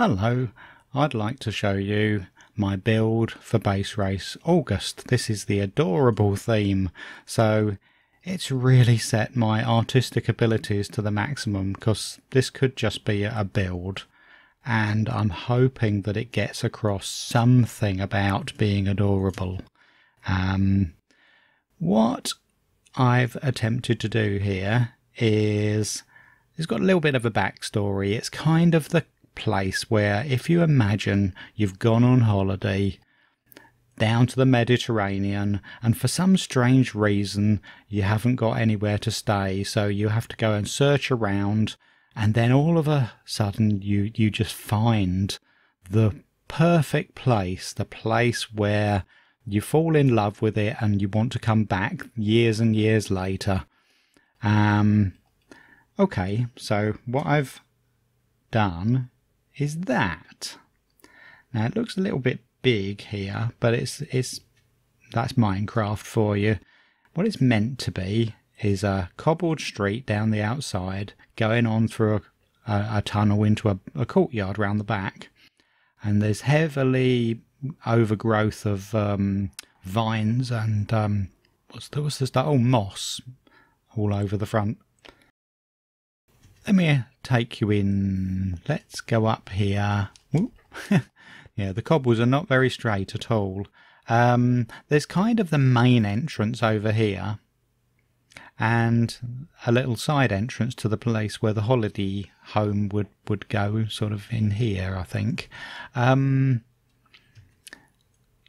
Hello, I'd like to show you my build for Base Race August. This is the adorable theme, so it's really set my artistic abilities to the maximum because this could just be a build and I'm hoping that it gets across something about being adorable. Um, what I've attempted to do here is it's got a little bit of a backstory. It's kind of the place where if you imagine you've gone on holiday down to the Mediterranean and for some strange reason you haven't got anywhere to stay so you have to go and search around and then all of a sudden you you just find the perfect place the place where you fall in love with it and you want to come back years and years later. Um okay so what I've done is that. Now it looks a little bit big here, but it's it's that's Minecraft for you. What it's meant to be is a cobbled street down the outside, going on through a, a, a tunnel into a, a, courtyard round the back, and there's heavily overgrowth of um, vines and um, what's the what's the stuff? Oh, moss all over the front. Let me take you in. Let's go up here. yeah, the cobbles are not very straight at all. Um, there's kind of the main entrance over here and a little side entrance to the place where the holiday home would, would go, sort of in here, I think. Um,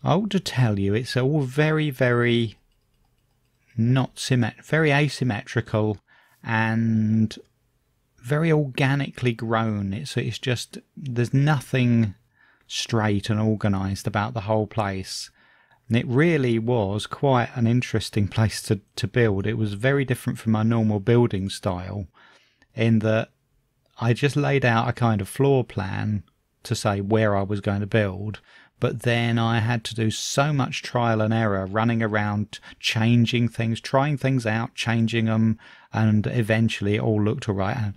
I ought to tell you, it's all very, very not symmet, very asymmetrical and very organically grown. It's it's just there's nothing straight and organised about the whole place. And it really was quite an interesting place to, to build. It was very different from my normal building style in that I just laid out a kind of floor plan to say where I was going to build, but then I had to do so much trial and error, running around, changing things, trying things out, changing them, and eventually it all looked all right. And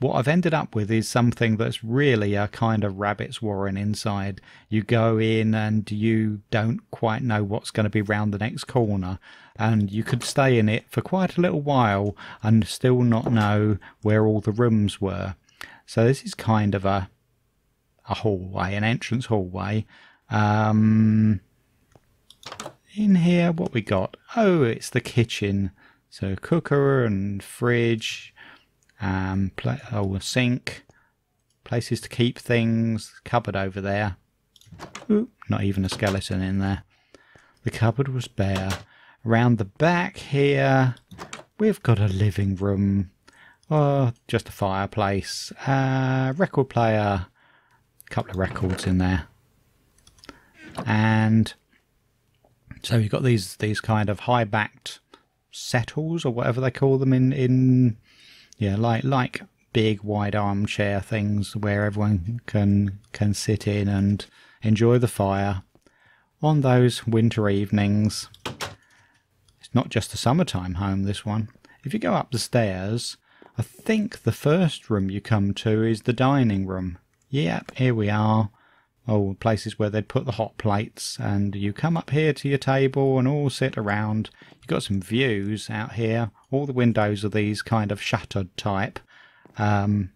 what I've ended up with is something that's really a kind of rabbit's warren inside. You go in and you don't quite know what's going to be round the next corner, and you could stay in it for quite a little while and still not know where all the rooms were. So this is kind of a a hallway, an entrance hallway. Um, in here, what we got? Oh, it's the kitchen. So cooker and fridge, um, oh, a sink, places to keep things, cupboard over there. Ooh, not even a skeleton in there. The cupboard was bare. Around the back here, we've got a living room. Oh, just a fireplace. Uh, record player. Couple of records in there. And so you've got these these kind of high backed settles or whatever they call them in in yeah, like like big wide armchair things where everyone can can sit in and enjoy the fire on those winter evenings. It's not just a summertime home, this one. If you go up the stairs, I think the first room you come to is the dining room. Yep, here we are. Oh, places where they'd put the hot plates, and you come up here to your table and all sit around. You've got some views out here all the windows are these kind of shuttered type. Um,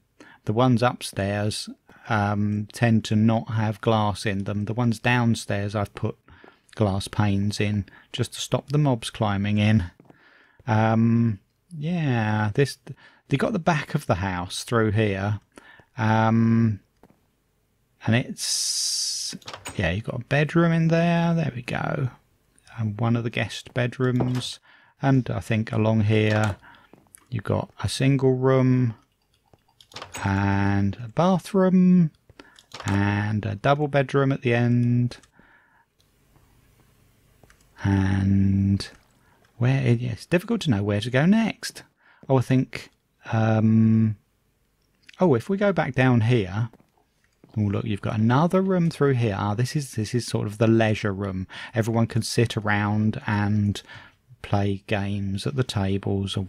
the ones upstairs um, tend to not have glass in them. The ones downstairs I've put glass panes in just to stop the mobs climbing in. Um, yeah, this they got the back of the house through here, um, and it's yeah, you've got a bedroom in there. There we go, and one of the guest bedrooms. And I think along here you've got a single room and a bathroom and a double bedroom at the end. And where it's difficult to know where to go next. Oh, I think. Um, oh, if we go back down here, oh look, you've got another room through here. Ah, this is this is sort of the leisure room. Everyone can sit around and play games at the tables or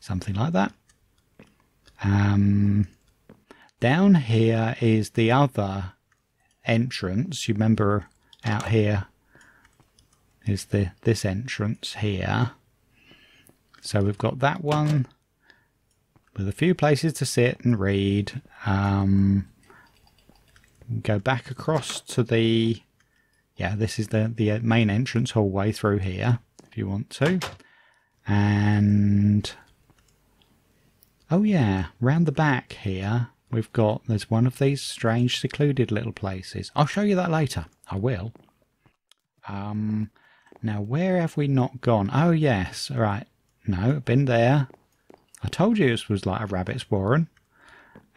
something like that. Um, Down here is the other entrance. You remember out here is the this entrance here. So we've got that one with a few places to sit and read. Um, go back across to the yeah this is the the main entrance hallway through here if you want to. And oh yeah round the back here we've got there's one of these strange secluded little places. I'll show you that later. I will. Um now where have we not gone? Oh yes all right. No been there. I told you this was like a rabbit's warren.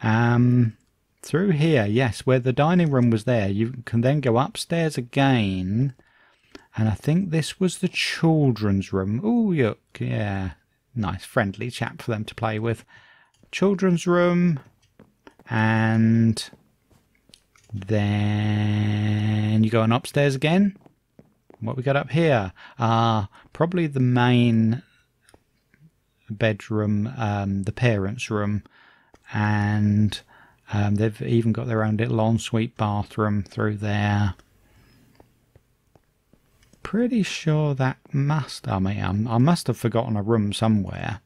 Um through here, yes, where the dining room was there, you can then go upstairs again. And I think this was the children's room. Oh, yuck, yeah. Nice, friendly chap for them to play with. Children's room. And then you go on upstairs again. What we got up here? Ah, uh, probably the main bedroom, um, the parents' room. And um, they've even got their own little ensuite bathroom through there. Pretty sure that must, I mean, I'm, i must have forgotten a room somewhere.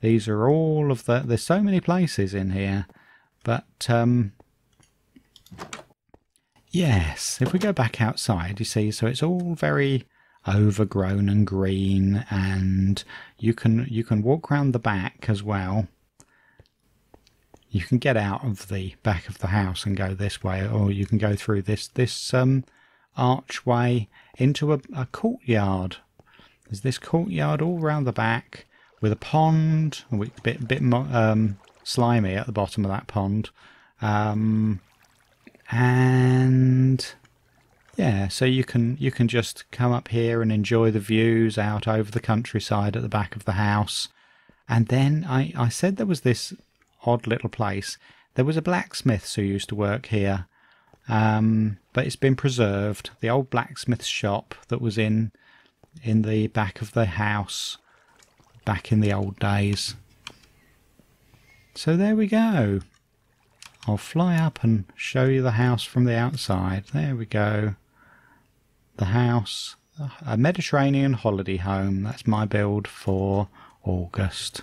These are all of the, there's so many places in here. But, um, yes, if we go back outside, you see, so it's all very overgrown and green and you can you can walk around the back as well you can get out of the back of the house and go this way, or you can go through this this um, archway into a, a courtyard. There's this courtyard all round the back with a pond, a bit bit um, slimy at the bottom of that pond, um, and yeah, so you can you can just come up here and enjoy the views out over the countryside at the back of the house. And then I, I said there was this odd little place. There was a blacksmith's who used to work here, um, but it's been preserved. The old blacksmith's shop that was in in the back of the house back in the old days. So there we go. I'll fly up and show you the house from the outside. There we go. The house, a Mediterranean holiday home. That's my build for August.